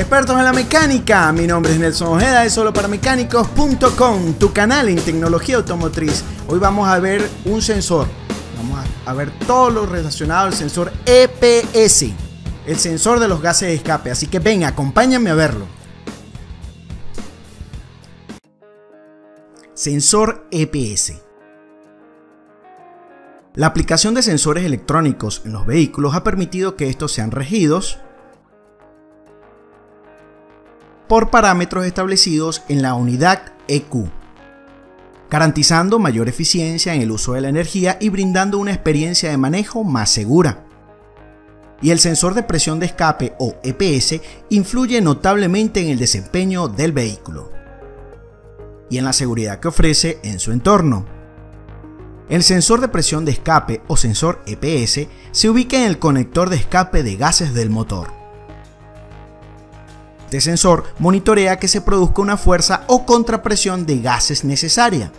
Expertos en la mecánica, mi nombre es Nelson Ojeda de soloparamecánicos.com, tu canal en tecnología automotriz. Hoy vamos a ver un sensor, vamos a ver todo lo relacionado al sensor EPS, el sensor de los gases de escape, así que ven, acompáñame a verlo. Sensor EPS. La aplicación de sensores electrónicos en los vehículos ha permitido que estos sean regidos por parámetros establecidos en la unidad EQ, garantizando mayor eficiencia en el uso de la energía y brindando una experiencia de manejo más segura. Y el sensor de presión de escape o EPS influye notablemente en el desempeño del vehículo y en la seguridad que ofrece en su entorno. El sensor de presión de escape o sensor EPS se ubica en el conector de escape de gases del motor. Este sensor monitorea que se produzca una fuerza o contrapresión de gases necesaria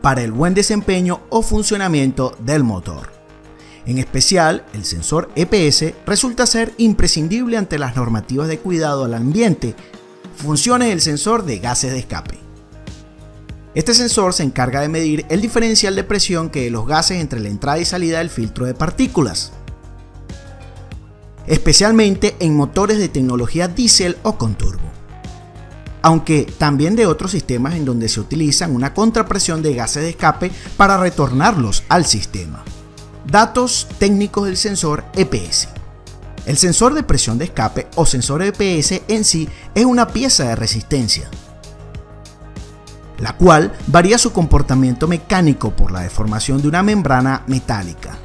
para el buen desempeño o funcionamiento del motor. En especial, el sensor EPS resulta ser imprescindible ante las normativas de cuidado al ambiente, funciones del sensor de gases de escape. Este sensor se encarga de medir el diferencial de presión que los gases entre la entrada y salida del filtro de partículas, especialmente en motores de tecnología diésel o con turbo, aunque también de otros sistemas en donde se utilizan una contrapresión de gases de escape para retornarlos al sistema. Datos técnicos del sensor EPS. El sensor de presión de escape o sensor EPS en sí es una pieza de resistencia la cual varía su comportamiento mecánico por la deformación de una membrana metálica.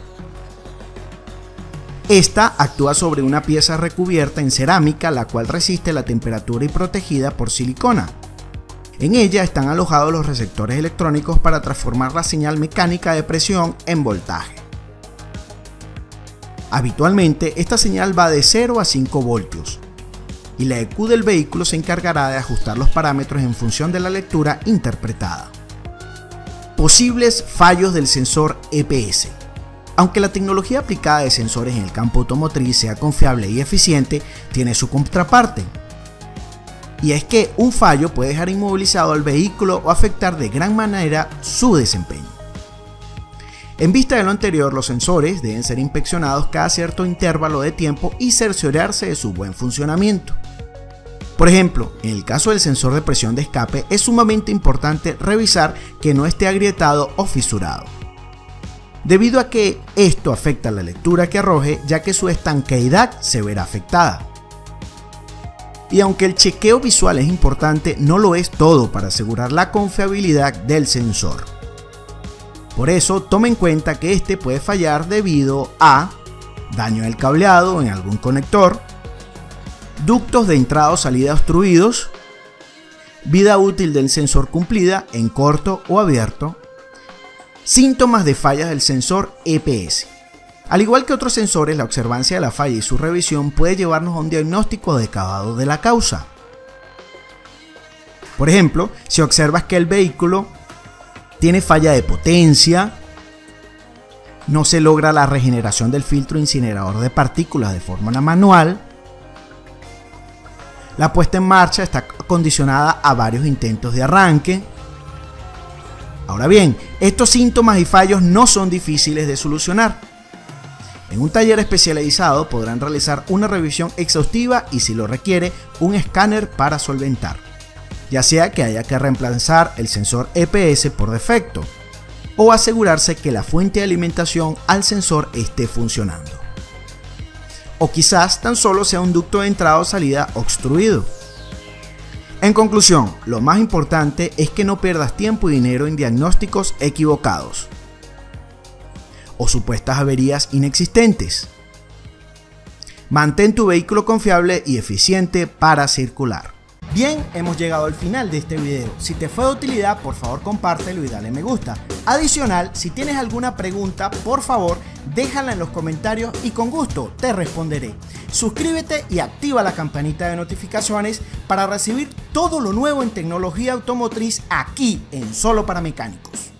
Esta actúa sobre una pieza recubierta en cerámica la cual resiste la temperatura y protegida por silicona. En ella están alojados los receptores electrónicos para transformar la señal mecánica de presión en voltaje. Habitualmente esta señal va de 0 a 5 voltios, y la EQ del vehículo se encargará de ajustar los parámetros en función de la lectura interpretada. Posibles fallos del sensor EPS. Aunque la tecnología aplicada de sensores en el campo automotriz sea confiable y eficiente, tiene su contraparte. Y es que un fallo puede dejar inmovilizado al vehículo o afectar de gran manera su desempeño. En vista de lo anterior, los sensores deben ser inspeccionados cada cierto intervalo de tiempo y cerciorarse de su buen funcionamiento. Por ejemplo, en el caso del sensor de presión de escape es sumamente importante revisar que no esté agrietado o fisurado, debido a que esto afecta la lectura que arroje ya que su estanqueidad se verá afectada. Y aunque el chequeo visual es importante, no lo es todo para asegurar la confiabilidad del sensor. Por eso tome en cuenta que este puede fallar debido a daño del cableado en algún conector, ductos de entrada o salida obstruidos, vida útil del sensor cumplida en corto o abierto, síntomas de fallas del sensor EPS. Al igual que otros sensores, la observancia de la falla y su revisión puede llevarnos a un diagnóstico adecuado de la causa. Por ejemplo, si observas que el vehículo tiene falla de potencia, no se logra la regeneración del filtro incinerador de partículas de forma manual, la puesta en marcha está condicionada a varios intentos de arranque. Ahora bien, estos síntomas y fallos no son difíciles de solucionar. En un taller especializado podrán realizar una revisión exhaustiva y si lo requiere, un escáner para solventar ya sea que haya que reemplazar el sensor EPS por defecto o asegurarse que la fuente de alimentación al sensor esté funcionando. O quizás tan solo sea un ducto de entrada o salida obstruido. En conclusión, lo más importante es que no pierdas tiempo y dinero en diagnósticos equivocados o supuestas averías inexistentes. Mantén tu vehículo confiable y eficiente para circular. Bien, hemos llegado al final de este video. Si te fue de utilidad, por favor compártelo y dale me gusta. Adicional, si tienes alguna pregunta, por favor déjala en los comentarios y con gusto te responderé. Suscríbete y activa la campanita de notificaciones para recibir todo lo nuevo en tecnología automotriz aquí en Solo para Mecánicos.